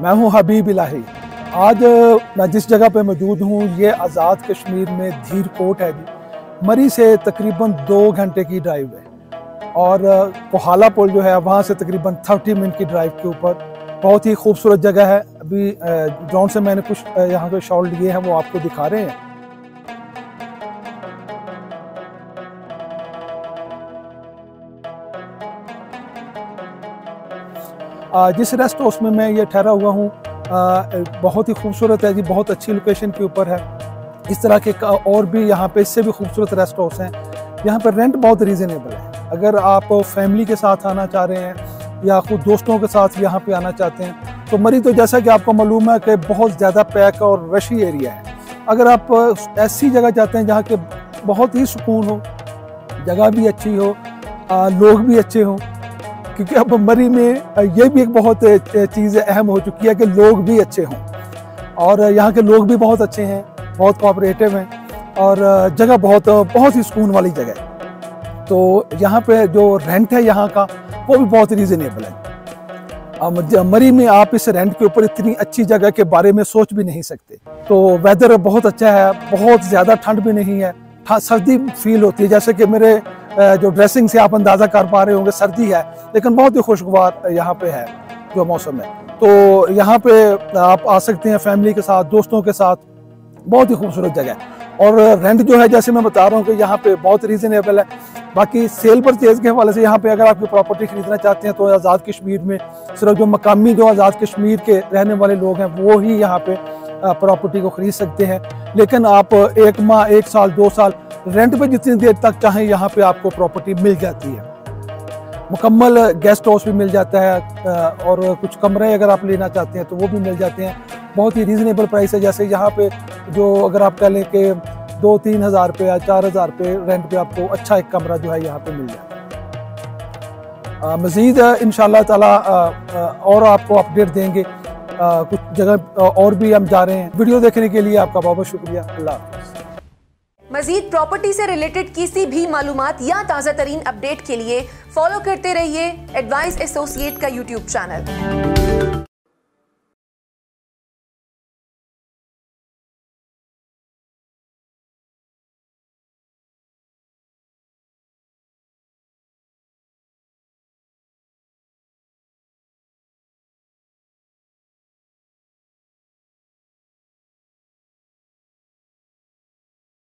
मैं हूँ हबीब इलाही। आज मैं जिस जगह पे मौजूद हूँ, ये आज़ाद कश्मीर में धीर कोट है जी। मरी से तकरीबन दो घंटे की ड्राइव है। और कोहाला पुल जो है वहाँ से तकरीबन थर्टी मिनट की ड्राइव के ऊपर। बहुत ही खूबसूरत जगह है। अभी ड्रोन से मैंने कुछ यहाँ के शॉट लिए हैं, वो आपको दिखा रहे हैं। जिस रेस्ट हाउस में मैं ये ठहरा हुआ हूँ बहुत ही खूबसूरत है जी, बहुत अच्छी लोकेशन के ऊपर है। इस तरह के और भी यहाँ पे इससे भी खूबसूरत रेस्ट हाउस हैं। यहाँ पर रेंट बहुत रीज़नेबल है। अगर आप फैमिली के साथ आना चाह रहे हैं या खुद दोस्तों के साथ यहाँ पे आना चाहते हैं तो मरी तो जैसा कि आपको मालूम है कि बहुत ज़्यादा पैक और रशी एरिया है। अगर आप ऐसी जगह जाते हैं जहाँ के बहुत ही सुकून हो, जगह भी अच्छी हो लोग भी अच्छे हों क्योंकि अब मरी में ये भी एक बहुत चीज़ अहम हो चुकी है कि लोग भी अच्छे हों। और यहाँ के लोग भी बहुत अच्छे हैं, बहुत कोऑपरेटिव हैं और जगह बहुत बहुत ही सुकून वाली जगह है। तो यहाँ पे जो रेंट है यहाँ का, वो भी बहुत रीज़नेबल है। मरी में आप इस रेंट के ऊपर इतनी अच्छी जगह के बारे में सोच भी नहीं सकते। तो वेदर बहुत अच्छा है, बहुत ज़्यादा ठंड भी नहीं है सर्दी फील होती है। जैसे कि मेरे जो ड्रेसिंग से आप अंदाज़ा कर पा रहे होंगे, सर्दी है, लेकिन बहुत ही खुशगवार यहाँ पे है जो मौसम है। तो यहाँ पे आप आ सकते हैं फैमिली के साथ, दोस्तों के साथ, बहुत ही खूबसूरत जगह है। और रेंट जो है, जैसे मैं बता रहा हूँ कि यहाँ पे बहुत रीजनेबल है। बाकी सेल परचेज के हवाले से यहाँ पे अगर आप प्रॉपर्टी खरीदना चाहते हैं तो आज़ाद कश्मीर में सिर्फ़ जो मकामी जो आज़ाद कश्मीर के रहने वाले लोग हैं, वो ही यहाँ पे प्रॉपर्टी को ख़रीद सकते हैं। लेकिन आप एक माह, एक साल, दो साल रेंट पे जितनी देर तक चाहें यहाँ पे आपको प्रॉपर्टी मिल जाती है। मुकम्मल गेस्ट हाउस भी मिल जाता है और कुछ कमरे अगर आप लेना चाहते हैं तो वो भी मिल जाते हैं। बहुत ही रीज़नेबल प्राइस है जैसे यहाँ पे जो अगर आप कह लें कि दो तीन हज़ार रुपये या चार हज़ार रुपये रेंट पे आपको अच्छा एक कमरा जो है यहाँ पे मिल है। मज़ीद इन ताला और आपको अपडेट देंगे। आ, कुछ जगह और भी हम जा रहे हैं। वीडियो देखने के लिए आपका बहुत बहुत शुक्रिया। अल्लाह मजीद प्रॉपर्टी से रिलेटेड किसी भी मालूम या ताज़ा तरीन अपडेट के लिए फॉलो करते रहिए एडवाइस एसोसिएट का यूट्यूब चैनल